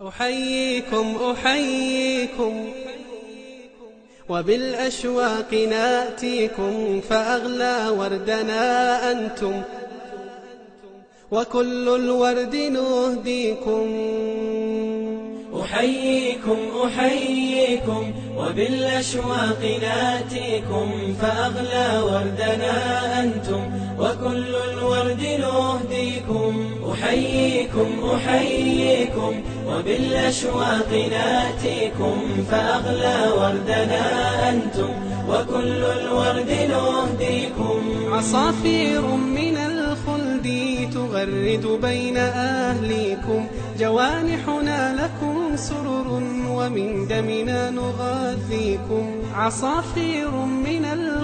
أحييكم أحييكم. وبالأشواق نأتيكم فأغلى وردنا أنتم. وكل الورد نهديكم. أحييكم أحييكم. وبالأشواق نأتيكم فأغلى وردنا أحييكم أحييكم وبالأشواق ناتيكم فأغلى وردنا أنتم وكل الورد نهديكم عصافير من الخلد تغرد بين أهليكم جوانحنا لكم سرر ومن دمنا نغذيكم عصافير من الخلد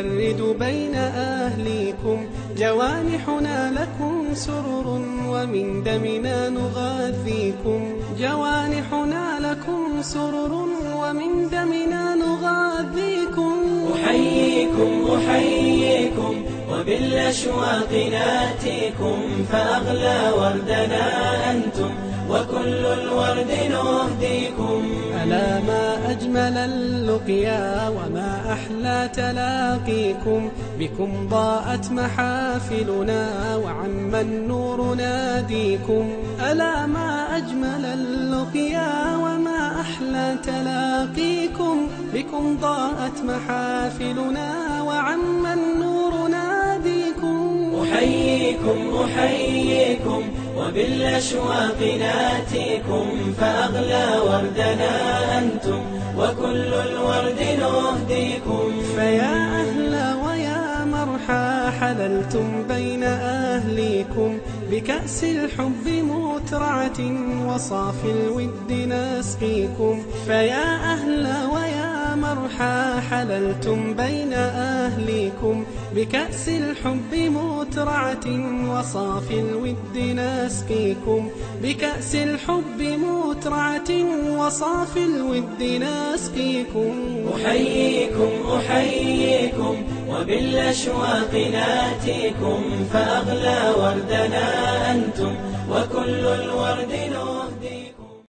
تغرد بين أهليكم. جوانحنا لكم سرر ومن دمنا نغذيكم جوانحنا لكم سرر ومن دمنا نغذيكم أحييكم أحييكم. وبالأشواق ناتيكم فأغلى وردنا أنتم وكل الورد نهديكم. ألا ما أجمل اللقيا وما أحلى تلاقيكم. بكم ضاءت محافلنا وعم النور ناديكم. ألا ما أجمل اللقيا وما أحلى تلاقيكم. بكم ضاءت محافلنا وعم النور أحييكم أحييكم وبالأشواق ناتيكم فأغلى وردنا أنتم وكل الورد نهديكم. فيا أهلا ويا مرحى حللتم بين أهليكم بكأس الحب مترعة وصافي الود نسقيكم. فيا أهلا مرحى حللتم بين أهليكم بكأس الحب مترعة وصافي الود نسقيكم بكأس الحب مترعة وصافي الود نسقيكم أحييكم أحييكم وبالأشواق ناتيكم فأغلى وردنا أنتم وكل الورد